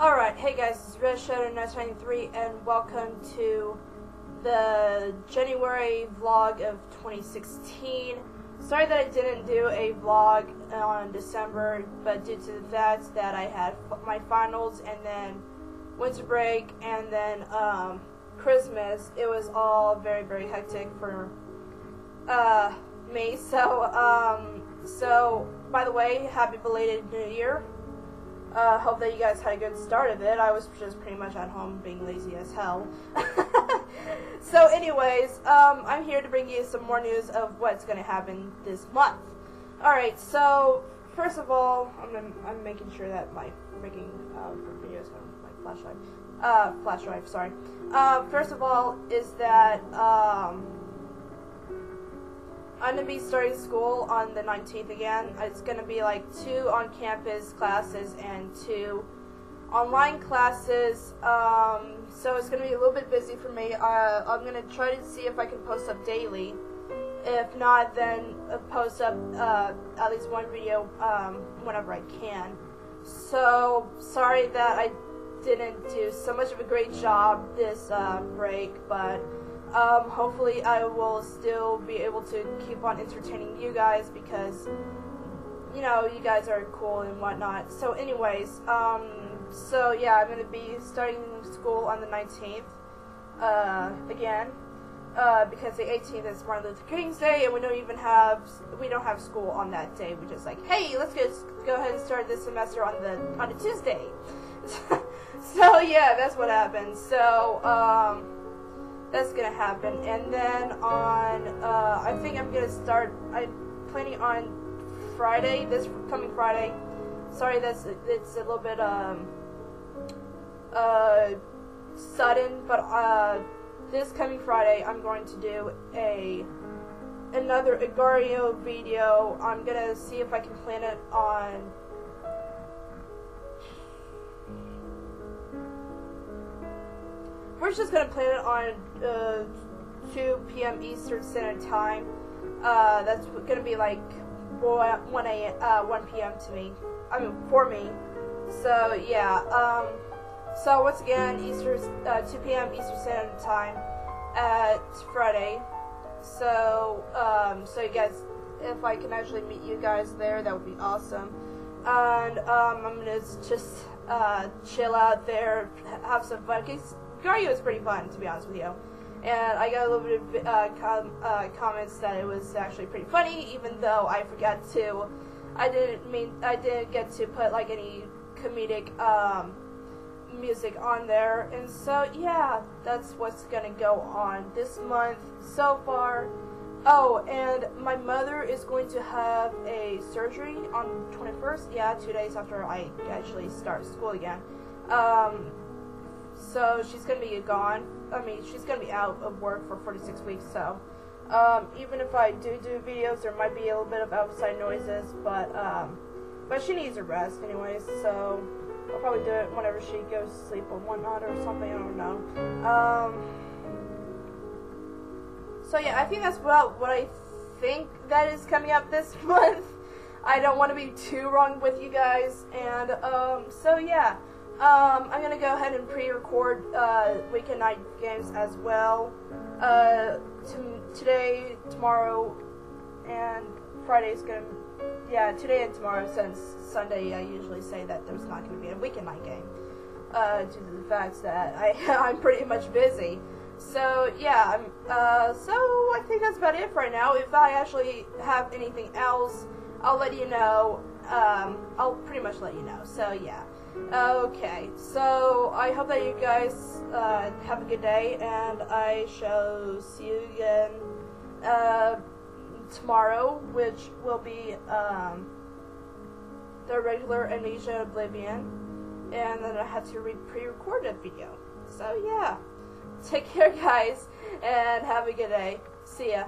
Alright, hey guys, it's Red Shadow 993 and welcome to the January vlog of 2016. Sorry that I didn't do a vlog on December, but due to the fact that I had my finals and then winter break and then um, Christmas, it was all very, very hectic for uh, me. So, um, so, by the way, happy belated New Year. Uh, hope that you guys had a good start of it. I was just pretty much at home being lazy as hell. so, anyways, um, I'm here to bring you some more news of what's going to happen this month. Alright, so, first of all, I'm, gonna, I'm making sure that my making uh, videos on my flash drive. Uh, flash drive, sorry. Uh, first of all, is that, um, I'm going to be starting school on the 19th again. It's going to be like two on-campus classes and two online classes. Um, so it's going to be a little bit busy for me. Uh, I'm going to try to see if I can post up daily. If not, then uh, post up uh, at least one video um, whenever I can. So sorry that I didn't do so much of a great job this uh, break, but um, hopefully I will still be able to keep on entertaining you guys because, you know, you guys are cool and whatnot. So anyways, um, so yeah, I'm to be starting school on the 19th, uh, again. Uh, because the 18th is Martin Luther King's Day, and we don't even have we don't have school on that day. We're just like, hey, let's go go ahead and start this semester on the on a Tuesday. so yeah, that's what happened. So um, that's gonna happen. And then on, uh, I think I'm gonna start. I'm planning on Friday, this coming Friday. Sorry, that's it's a little bit um uh sudden, but uh this coming Friday I'm going to do a another Agar.io video. I'm gonna see if I can plan it on we're just gonna plan it on uh, 2 p.m. Eastern Standard Time. Uh, that's gonna be like 1 a uh, 1 p.m. to me. I mean for me. So yeah. Um, so once again, Eastern uh, 2 p.m. Eastern Standard Time at Friday. So um, so you guys, if I can actually meet you guys there, that would be awesome. And um, I'm gonna just uh, chill out there, have some fun. Agar.io was pretty fun, to be honest with you. And I got a little bit of uh, com uh, comments that it was actually pretty funny, even though I forgot to. I didn't mean I didn't get to put like any comedic um, music on there, and so yeah, that's what's gonna go on this month so far. Oh, and my mother is going to have a surgery on 21st. Yeah, two days after I actually start school again. Um, so she's gonna be gone. I mean, she's gonna be out of work for 46 weeks. So um, even if I do do videos, there might be a little bit of outside noises, but um, but she needs a rest anyways. So I'll probably do it whenever she goes to sleep or whatnot or something. I don't know. Um, so yeah, I think that's about what I think that is coming up this month. I don't want to be too wrong with you guys, and um, so yeah. Um, I'm gonna go ahead and pre-record uh, weekend night games as well. Uh, today, tomorrow, and Friday's gonna, yeah, today and tomorrow. Since Sunday, I usually say that there's not gonna be a weekend night game uh, due to the fact that I I'm pretty much busy. So yeah, I'm, uh, so I think that's about it for right now. If I actually have anything else, I'll let you know. Um, I'll pretty much let you know. So yeah. Okay, so I hope that you guys uh, have a good day, and I shall see you again uh, tomorrow, which will be um, the regular Amnesia Oblivion, and then I have to re pre-record a video. So yeah, take care, guys, and have a good day. See ya.